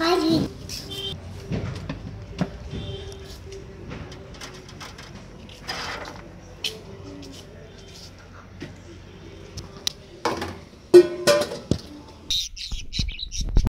Vai, gente.